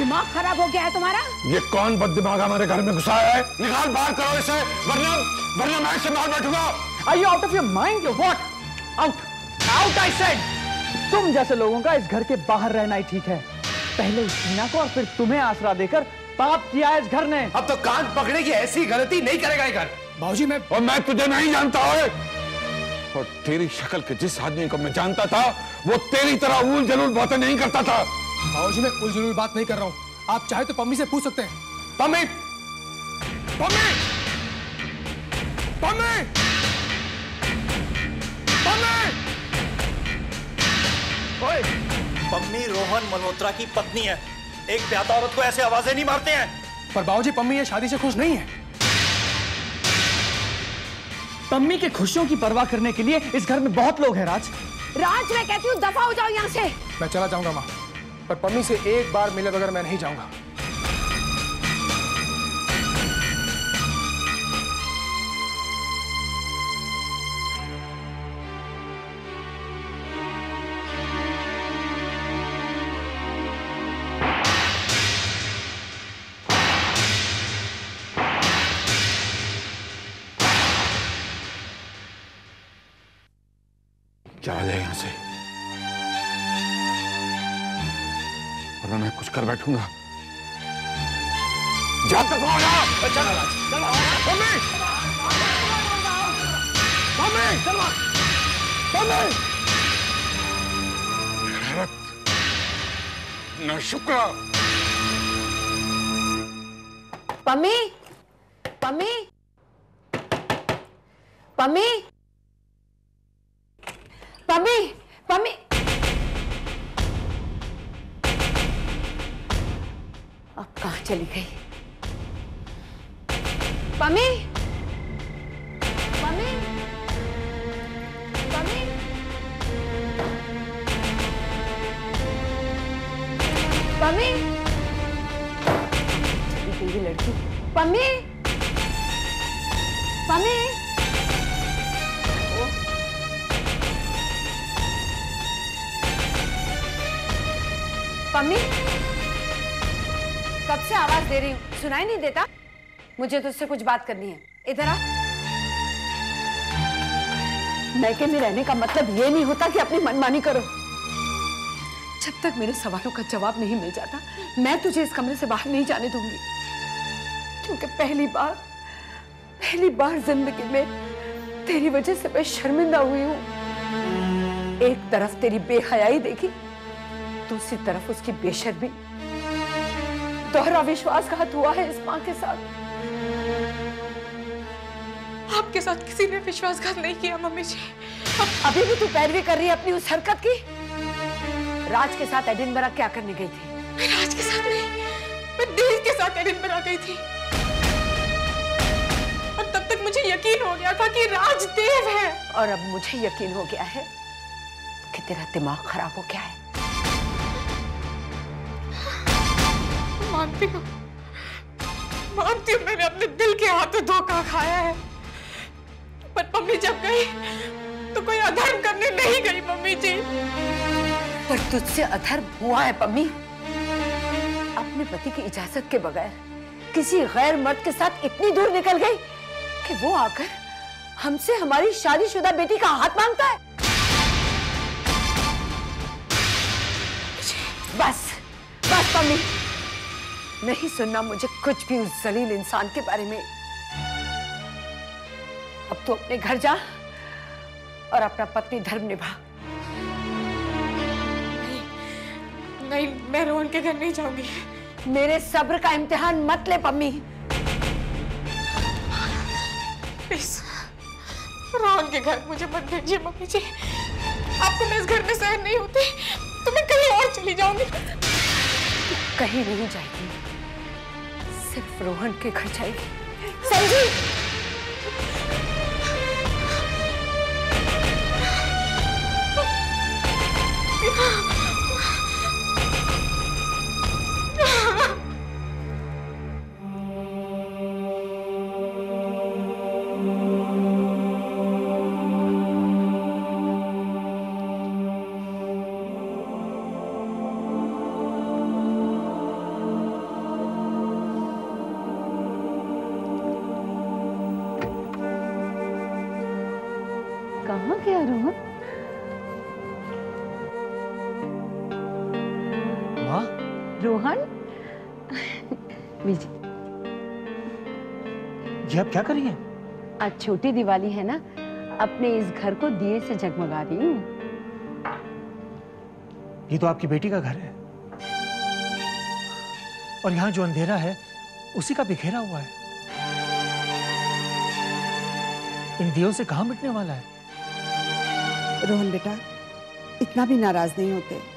दिमाग खराब हो गया है तुम्हारा ये कौन बद दिमाग हमारे घर में घुसा है निकाल बाहर करो इसे वरना वरना मैं इसे मार बैठूँगा Are you out of your mind? or What? Out! Out, I said! तुम जैसे लोगों का इस घर के बाहर रहना ही ठीक है पहले इस को और फिर तुम्हें आसरा देकर पाप किया है इस घर ने अब तो कान पकड़े की ऐसी गलती नहीं करेगा ये घर बाबूजी मैं और मैं तुझे नहीं जानता है और तेरी शक्ल के जिस आदमी को मैं जानता था वो तेरी तरह ऊल जलूल बातें नहीं करता था बाबूजी मैं उल जुलूल बात नहीं कर रहा हूँ। आप चाहे तो पम्मी से पूछ सकते हैं। पम्मी! पम्मी! पम्मी! पम्मी! ओए पम्मी रोहन मल्होत्रा की पत्नी है। एक प्यादा औरत को ऐसे आवाज़ें नहीं मारते हैं। पर बाबूजी पम्मी ये शादी से खुश नहीं है। पम्मी के खुशियों की परवाह करने के लिए इस घर में बहुत लोग हैं राज। राज मैं कहती हूँ दफ़ा हो जाओ यहाँ से। मैं चला जाऊँगा माँ। पर पम्मी से एक बार मिले बगैर मैं नहीं जाऊँगा। चला जाए यहाँ से। वरना मैं कुछ कर बैठूँगा। जा तक चल मम्मी गैरत न पम्मी? पम्मी? पम्मी? पम्मी? चली गई। पम्मी चली गई लड़की। पम्मी पम्मी पम्मी कब से आवाज़ दे रही हूँ? सुनाई नहीं देता? मुझे तुझसे कुछ बात करनी है। इधर आ। मैके में रहने का मतलब ये नहीं होता कि अपनी मनमानी करो। जब तक मेरे सवालों का जवाब नहीं मिल जाता मैं तुझे इस कमरे से बाहर नहीं जाने दूँगी। क्योंकि पहली बार पहली बार ज़िंदगी में तेरी वजह से मैं शर्मिंदा हुई हूँ। एक तरफ़ तेरी बेहयाई देखी दूसरी तरफ़ उसकी बेशर्मी। दोहरा विश्वासघात हुआ है इस माँ के साथ। आपके साथ किसी ने विश्वासघात नहीं किया, मम्मी जी। अभी भी तू पैरवी कर रही है अपनी उस हरकत की? राज के साथ एडिनबरा क्या करने गई थी? मैं राज के साथ नहीं, मैं देव के साथ एडिनबरा गई थी। और तब तक मुझे यकीन हो गया था कि राज देव है। और अब मुझे यकीन हो गया है कि तेरा दिमाग खराब हो गया है। मानती हूँ। मानती हूँ, मैंने अपने दिल के हाथों धोखा खाया है। पर मम्मी जब गई तो कोई अधर्म करने नहीं गई मम्मी जी। पर तुझसे अधर्म हुआ है पम्मी अपने पति की इजाज़त के बगैर किसी गैर मर्द के साथ इतनी दूर निकल गई कि वो आकर हमसे हमारी शादीशुदा बेटी का हाथ माँगता है। बस बस पम्मी नहीं सुनना मुझे कुछ भी उस जलील इंसान के बारे में। अब तो अपने घर जा और अपना पत्नी धर्म निभा। नहीं मैं रोहन के घर नहीं जाऊँगी। मेरे सब्र का इम्तिहान मत ले पम्मी। प्लीज़ रोहन के घर मुझे मत भेजिए मम्मी जी। आपको मैं इस घर में सहन नहीं होती तो मैं कहीं और चली जाऊँगी। कहीं नहीं जाएगी। सिर्फ़ रोहन के घर जाएगी संजीव रोहन? विजय। ये आप क्या कर रही हैं? आज छोटी दिवाली है ना अपने इस घर को दिए से जगमगा रही हूँ। ये तो आपकी बेटी का घर है। और यहाँ जो अंधेरा है उसी का बिखेरा हुआ है। इन दियों से कहाँ मिटने वाला है? रोहन बेटा इतना भी नाराज़ नहीं होते।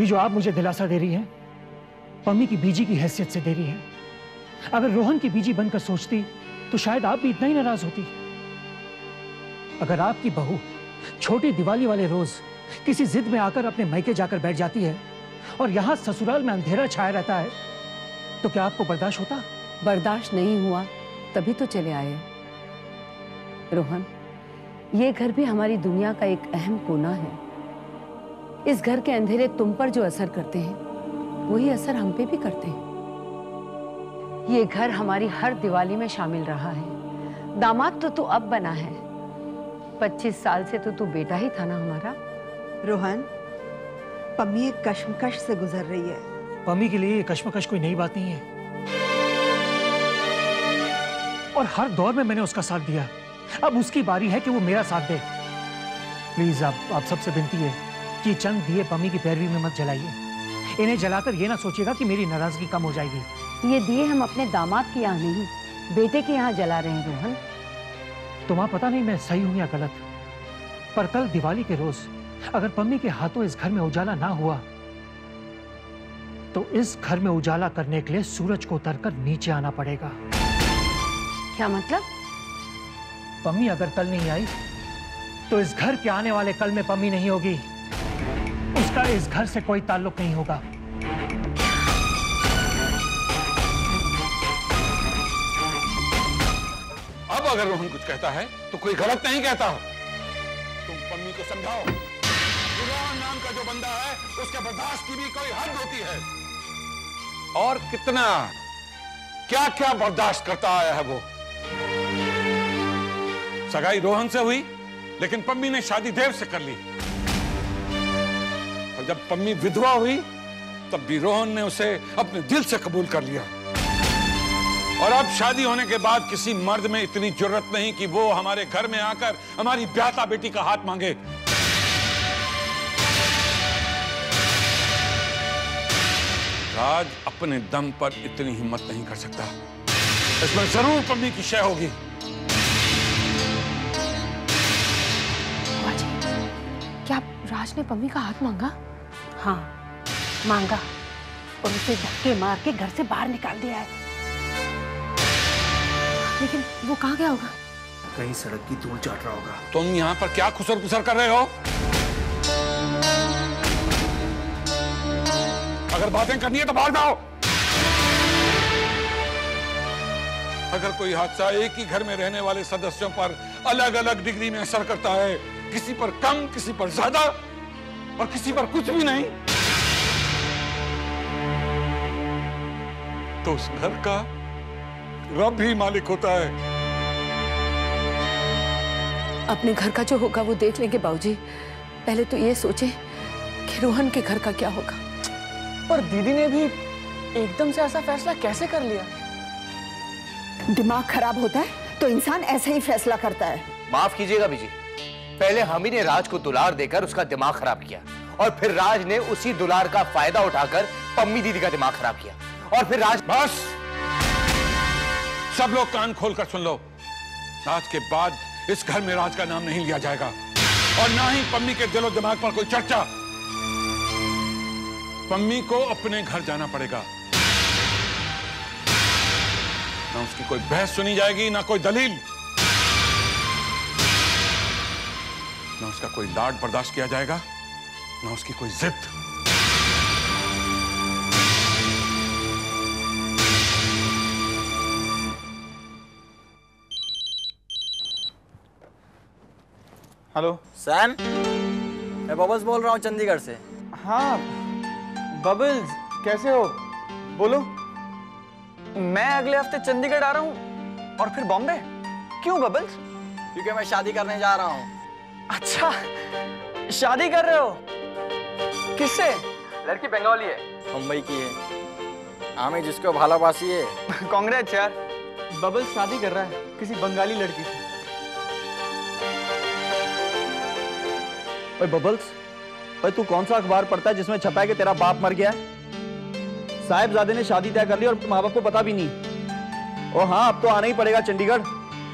ये जो आप मुझे दिलासा दे रही हैं, पम्मी की बीजी की हैसियत से दे रही हैं। अगर रोहन की बीजी बनकर सोचती तो शायद आप भी इतना ही नाराज़ होती। अगर आपकी बहू छोटी दिवाली वाले रोज किसी जिद में आकर अपने मैके जाकर बैठ जाती है, और यहाँ ससुराल में अंधेरा छाया रहता है तो क्या आपको बर्दाश्त होता? बर्दाश्त नहीं हुआ, तभी तो चले आए। रोहन, ये घर भी हमारी दुनिया का एक अहम कोना है। इस घर के अंधेरे तुम पर जो असर करते हैं वही असर हम पे भी करते हैं। ये घर हमारी हर दिवाली में शामिल रहा है। दामाद तो तू अब बना है। पच्चीस साल से तो तू बेटा ही था ना हमारा। रोहन पम्मी एक कश्मकश से गुजर रही है। पम्मी के लिए ये कश्मकश कोई नई बात नहीं है। और हर दौर में मैंने उसका साथ दिया। अब उसकी बारी है कि वो मेरा साथ दे। प्लीज़ आप आप सबसे विनती है। कि चंद दिए पम्मी की पैरवी में मत जलाइए। इन्हें जलाकर ये ना सोचिएगा कि मेरी नाराज़गी कम हो जाएगी। ये दिए हम अपने दामाद के यहाँ नहीं बेटे के यहाँ जला रहे हैं रोहन। तुम्हें पता नहीं मैं सही हूँ या गलत। पर कल दिवाली के रोज अगर पम्मी के हाथों इस घर में उजाला ना हुआ तो इस घर में उजाला करने के लिए सूरज को उतरकर नीचे आना पड़ेगा। क्या मतलब? पम्मी अगर कल नहीं आई तो इस घर के आने वाले कल में पम्मी नहीं होगी। उसका इस घर से कोई ताल्लुक नहीं होगा। अब अगर रोहन कुछ कहता है तो कोई गलत नहीं कहता। तुम पम्मी को समझाओ। रोहन नाम का जो बंदा है, उसके बर्दाश्त की भी कोई हद होती है। और कितना क्या क्या बर्दाश्त करता आया है वो? सगाई रोहन से हुई, लेकिन पम्मी ने शादी देव से कर ली। जब पम्मी विधवा हुई, तब भी रोहन ने उसे अपने दिल से कबूल कर लिया। और अब शादी होने के बाद किसी मर्द में इतनी ज़रूरत नहीं कि वो हमारे घर में आकर हमारी ब्याता बेटी का हाथ मांगे। राज अपने दम पर इतनी हिम्मत नहीं कर सकता। इसमें ज़रूर पम्मी की शय होगी। क्या राज ने पम्मी का हाथ मांगा? हाँ मांगा और उसे धक्के मार के घर से बाहर निकाल दिया है। लेकिन वो कहाँ गया होगा? कहीं सड़क की धूल चाट रहा होगा। तुम यहाँ पर क्या खुसर पुसर कर रहे हो? अगर बातें करनी है तो बाहर जाओ। अगर कोई हादसा एक ही घर में रहने वाले सदस्यों पर अलग अलग डिग्री में असर करता है किसी पर कम किसी पर ज़्यादा और किसी पर कुछ भी नहीं। तो उस घर का रब ही मालिक होता है। अपने घर का जो होगा वो देख लेंगे बाबूजी पहले तो ये सोचे कि रोहन के घर का क्या होगा। पर दीदी ने भी एकदम से ऐसा फैसला कैसे कर लिया? दिमाग खराब होता है तो इंसान ऐसे ही फैसला करता है। माफ़ कीजिएगा बीजी। पहले हम ही ने राज को दुलार देकर उसका दिमाग खराब किया। और फिर राज ने उसी दुलार का फ़ायदा उठाकर पम्मी दीदी का दिमाग खराब किया। और फिर राज बस। सब लोग कान खोलकर सुन लो। आज के बाद इस घर में राज का नाम नहीं लिया जाएगा। और ना ही पम्मी के दिलो दिमाग पर कोई चर्चा। पम्मी को अपने घर जाना पड़ेगा। ना उसकी कोई बहस सुनी जाएगी, ना कोई दलील। ना उसका कोई लाड बर्दाश्त किया जाएगा। ना उसकी कोई जिद। हेलो। सैम मैं बबल्स बोल रहा हूँ चंडीगढ़ से। हाँ बबल्स कैसे हो? बोलो। मैं अगले हफ़्ते चंडीगढ़ आ रहा हूँ और फिर बॉम्बे? क्यों बबल्स? क्योंकि मैं शादी करने जा रहा हूँ। अच्छा शादी कर रहे हो? किससे? लड़की बंगाली है। मुंबई की है। हमें जिसको भालाबासी है। कांग्रेस यार। बबल शादी कर रहा है। किसी बंगाली लड़की से ओए बबल्स ओए तू कौन सा अखबार पढ़ता है जिसमें छपा है कि तेरा बाप मर गया? साहिबजादे ने शादी तय कर ली और माँ बाप को पता भी नहीं। ओ हाँ अब तो आना ही पड़ेगा चंडीगढ़।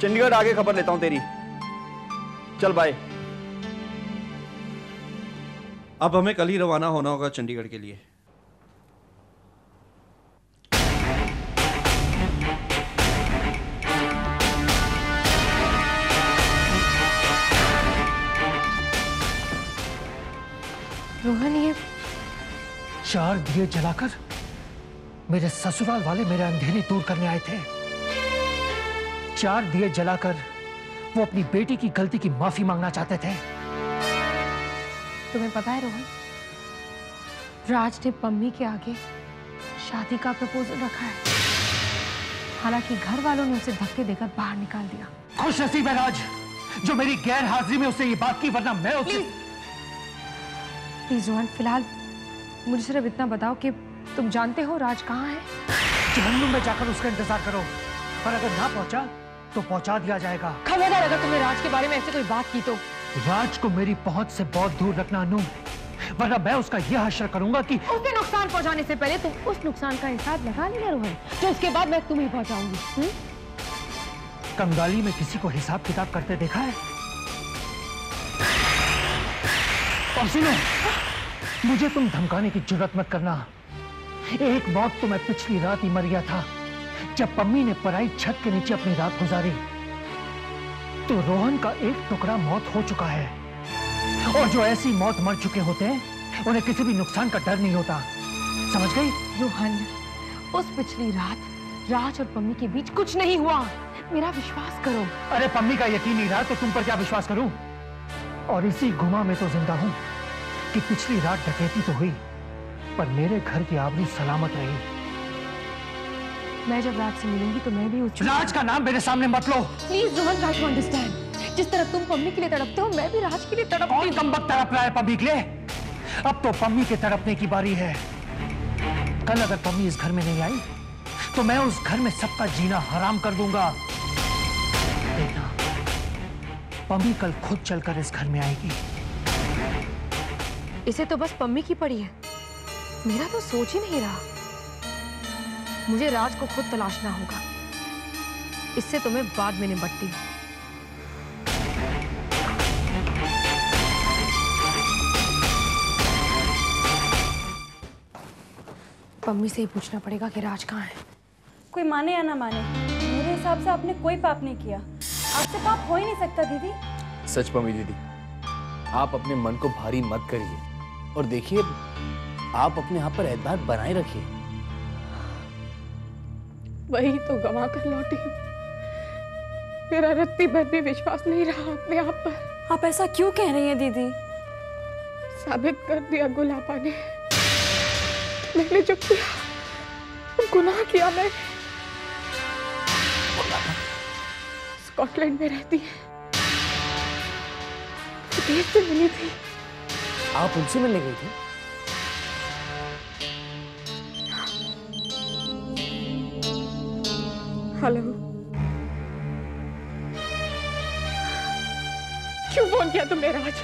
चंडीगढ़ आगे खबर लेता हूँ तेरी। चल बाय अब हमें कल ही रवाना होना होगा चंडीगढ़ के लिए। रोहन ये चार दिए जलाकर मेरे ससुराल वाले मेरे अंधेरी दूर करने आए थे। चार दिए जलाकर वो अपनी बेटी की गलती की माफ़ी मांगना चाहते थे। तुम्हें पता है रोहन? राज ने पम्मी के आगे शादी का प्रपोजल रखा है। हालाँकि घर वालों ने उसे धक्के देकर बाहर निकाल दिया। खुश नसीब है राज जो मेरी गैर हाजिरी में उससे ये बात की वरना मैं उसे प्लीज़ रोहन फ़िलहाल मुझे सिर्फ़ इतना बताओ कि तुम जानते हो राज कहाँ है? जहन्नुम में जाकर उसका इंतज़ार करो। पर अगर ना पहुँचा तो पहुँचा दिया जाएगा। खबरदार अगर तुमने राज के बारे में ऐसे कोई बात की तो। राज को मेरी पहुँच से बहुत दूर रखना अनु वरना मैं उसका यह हश्र करूँगा कि उसे नुकसान पहुँचाने से पहले तुम उस नुकसान का हिसाब लगा लेना रोहन। जो उसके बाद मैं तुम्हें पहुंचाऊँगी हम्म? कंगाली में किसी को हिसाब किताब करते देखा है? और सुनो मुझे तुम धमकाने की ज़रूरत मत करना। एक मौत तो मैं पिछली रात ही मर गया था जब पम्मी ने पराई छत के नीचे अपनी रात गुजारी। तो रोहन का एक टुकड़ा मौत हो चुका है। और जो ऐसी मौत मर चुके होते हैं उन्हें किसी भी नुकसान का डर नहीं होता। समझ गई? रोहन उस पिछली रात राज और पम्मी के बीच कुछ नहीं हुआ। मेरा विश्वास करो। अरे पम्मी का यकीन नहीं रहा तो तुम पर क्या विश्वास करूँ? और इसी गुमा में तो ज़िंदा हूँ कि पिछली रात डकैती तो हुई पर मेरे घर की आबरू सलामत रही। मैं जब राज से मिलूँगी तो मैं भी उस राज का नाम मेरे सामने मत लो। Please Rohan try to understand जिस तरह तुम पम्मी के लिए तड़पते हो मैं भी राज के लिए तड़पती कौन कम वक्त तड़प रहा है पम्मी के लिए? अब तो पम्मी के तड़पने की बारी है। कल अगर पम्मी इस घर में नहीं आई तो मैं उस घर में सबका जीना हराम कर दूँगा। देखना पम्मी कल खुद चलकर इस घर में आएगी। इसे तो बस पम्मी की पड़ी है। मेरा तो सोच ही नहीं रहा। मुझे राज को खुद तलाशना होगा। इससे तुम्हें बाद में निपटती हूँ। पम्मी से ही पूछना पड़ेगा कि राज कहाँ है। कोई माने या ना माने मेरे हिसाब से आपने कोई पाप नहीं किया। आपसे पाप हो ही नहीं सकता दीदी। सच पमी दीदी आप अपने मन को भारी मत करिए। और देखिए आप अपने यहाँ पर एतबार बनाए रखिए। वही तो गवा कर लौटी हूँ। मेरा रत्ती भर भी विश्वास नहीं रहा अपने आप पर। आप ऐसा क्यों कह रही हैं दीदी? साबित कर दिया गुलाबा ने। मैंने जो किया गुनाह किया मैं। स्कॉटलैंड में रहती है। विदेश से मिली थी। आप उनसे मिलने गई थी? हेलो क्यों बोल दिया तुमने राज?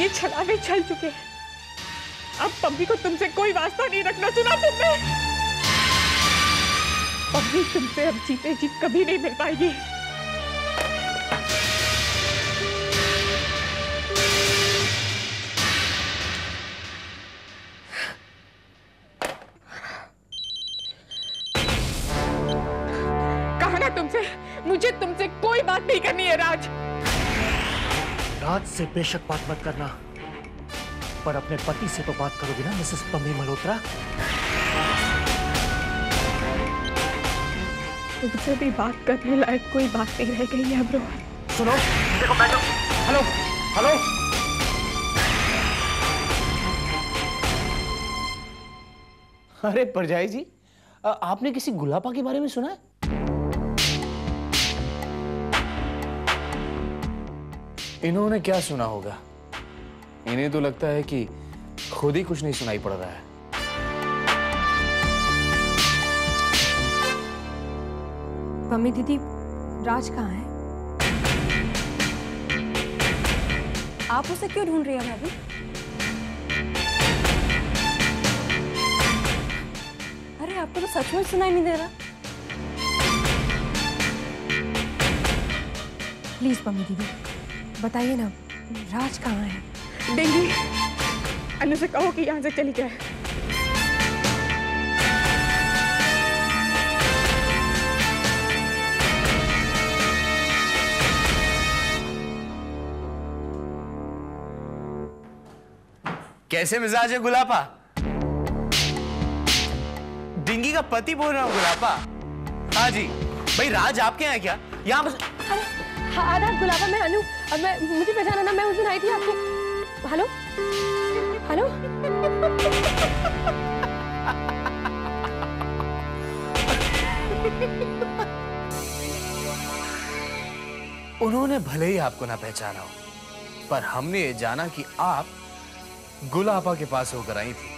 ये छलावे चल चुके हैं। अब पम्मी को तुमसे कोई वास्ता नहीं रखना सुना तुमने? पम्मी तुमसे अब जीते जी कभी नहीं मिल पाएगी। राज से बेशक बात मत करना। पर अपने पति से तो बात करोगी ना मिसेस पम्मी मल्होत्रा तुमसे भी बात करने लायक कोई बात नहीं रह गई है रोहन सुनो। देखो बैठो। हेलो। हेलो। अरे परजाई जी आपने किसी गुलाबा के बारे में सुना है? इन्होंने क्या सुना होगा? इन्हें तो लगता है कि खुद ही कुछ नहीं सुनाई पड़ रहा है। मम्मी दीदी, राज कहाँ है? आप उसे क्यों ढूंढ रही हैं भाभी? अरे, आपको तो सचमुच सुनाई नहीं दे रहा। प्लीज़ मम्मी दीदी बताइए ना राज कहाँ है? डेंगी। अनु से कहो कि यहाँ से चली जाए कैसे मिजाज है गुलापा? डिंगी का पति बोल रहा हूँ गुलापा। हाँ जी। भाई राज आपके यहाँ है क्या? यहाँ बस आदाब गुलाबा मैं अनु अब मैं मुझे पहचाना ना मैं उस दिन आई थी आपके। हेलो? हेलो? उन्होंने भले ही आपको ना पहचाना हो पर हमने ये जाना कि आप गुलाबा के पास होकर आई थी।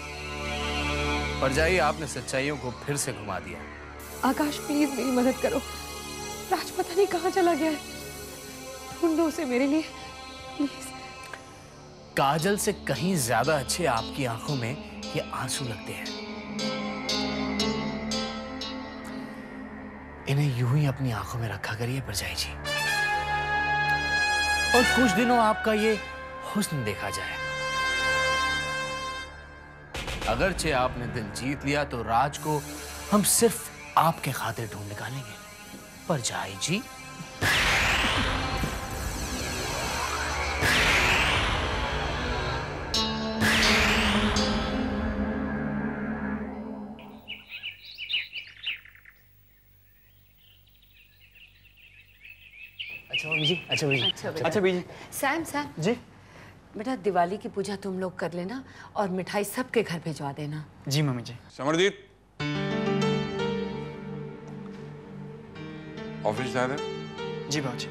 पर जाइए आपने सच्चाइयों को फिर से घुमा दिया। आकाश प्लीज़ मेरी मदद करो। राज पता नहीं कहाँ चला गया है? ढूंढो उसे मेरे लिए। काजल से कहीं ज़्यादा अच्छे आपकी आँखों में ये आँसू लगते हैं। इन्हें यूँ ही अपनी आँखों में रखा करिए परजाई जी। और कुछ दिनों आपका ये हुस्न देखा जाए। अगरचे आपने दिल जीत लिया तो राज को हम सिर्फ़ आपके खातिर ढूंढ निकालेंगे। पर जाई जी अच्छा मम्मी जी। अच्छा बेटा। अच्छा बीजी सैम सैम। जी। बेटा दिवाली की पूजा तुम लोग कर लेना और मिठाई सबके घर भिजवा देना। जी मम्मी जी। समरजीत ऑफ़िस जा रहे जी बाबूजी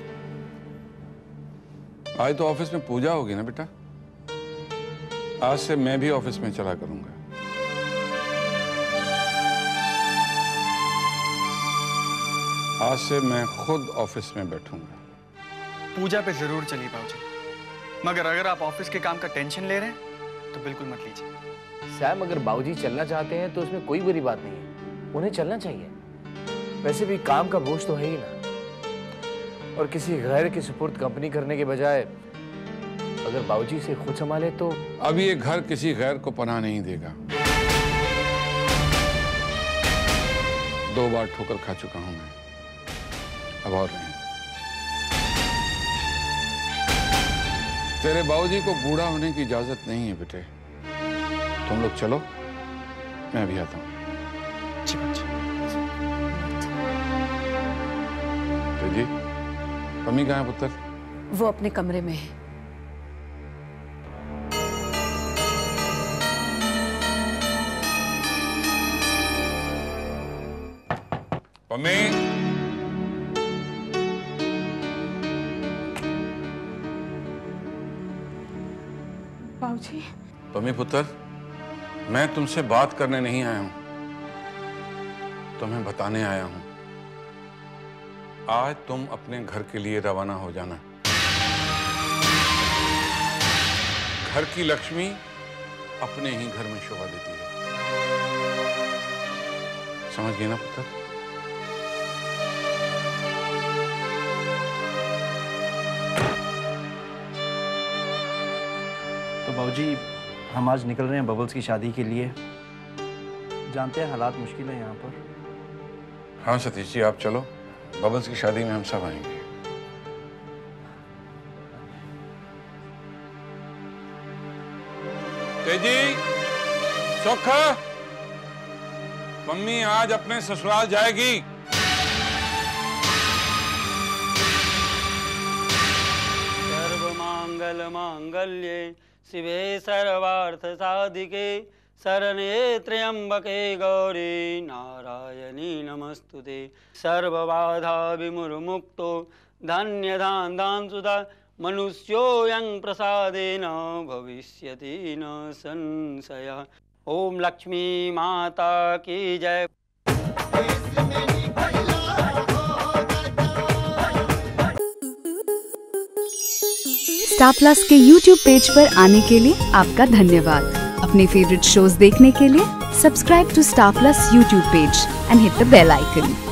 आज तो ऑफ़िस में पूजा होगी ना बेटा? आज से मैं भी ऑफ़िस में चला करूँगा। आज से मैं खुद ऑफ़िस में बैठूँगा। पूजा पे ज़रूर चलिए बाबूजी मगर अगर आप ऑफ़िस के काम का टेंशन ले रहे हैं तो बिल्कुल मत लीजिए। सैम अगर बाबूजी चलना चाहते हैं तो उसमें कोई बुरी बात नहीं है। उन्हें चलना चाहिए। वैसे भी काम का बोझ तो है ही ना। और किसी गैर की सुपुर्द कंपनी करने के बजाय अगर बाबूजी से खुद संभाले तो अब ये घर किसी गैर को पनाह नहीं देगा। दो बार ठोकर खा चुका हूँ मैं। अब और नहीं। तेरे बाबूजी को बूढ़ा होने की इजाज़त नहीं है बेटे। तुम लोग चलो मैं भी आता हूँ। जी मम्मी कहाँ है पुत्र? वो अपने कमरे में है। मम्मी। बाबूजी पम्मी पुत्र मैं तुमसे बात करने नहीं आया हूँ। तुम्हें बताने आया हूँ। आज तुम अपने घर के लिए रवाना हो जाना। घर की लक्ष्मी अपने ही घर में शोभा देती है। समझ गए ना पुत्र? बाबूजी हम आज निकल रहे हैं बबल्स की शादी के लिए। जानते हैं हालात मुश्किल है यहाँ पर। हाँ सतीश जी आप चलो। बबल्स की शादी में हम सब आएँगे। तेज़ी सुख मम्मी आज अपने ससुराल जाएगी। मांगल्ये शिवे सर्वार्थ साधिके, शरणे त्र्यंबके गौरी नारायणी नमस्तुते। सर्वबाधा विमुर्मुक्तो धन्य धान दान सुधा मनुष्योऽयं प्रसादेन भविष्यति न संशयः। ॐ लक्ष्मी माता की जय। स्टार प्लस के यूट्यूब पेज पर आने के लिए आपका धन्यवाद। अपने फेवरेट शोज़ देखने के लिए subscribe to Star Plus YouTube page and hit the bell icon